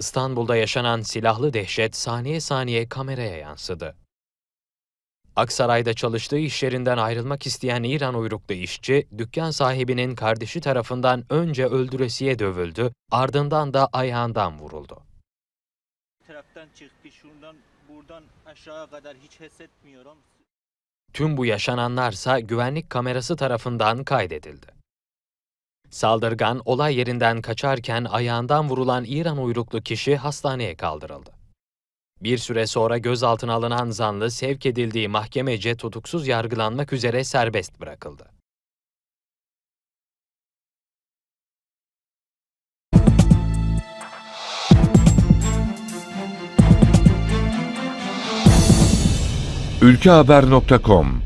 İstanbul'da yaşanan silahlı dehşet saniye saniye kameraya yansıdı. Aksaray'da çalıştığı iş yerinden ayrılmak isteyen İran uyruklu işçi, dükkan sahibinin kardeşi tarafından önce öldüresiye dövüldü, ardından da ayağından vuruldu. taraftan çıktı. Şuradan buradan aşağı kadar hiç hissetmiyorum. Tüm bu yaşananlarsa güvenlik kamerası tarafından kaydedildi. Saldırgan olay yerinden kaçarken ayağından vurulan İran uyruklu kişi hastaneye kaldırıldı. Bir süre sonra gözaltına alınan zanlı sevk edildiği mahkemece tutuksuz yargılanmak üzere serbest bırakıldı. Ülkehaber.com